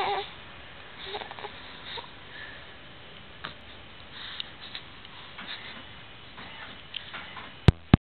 there.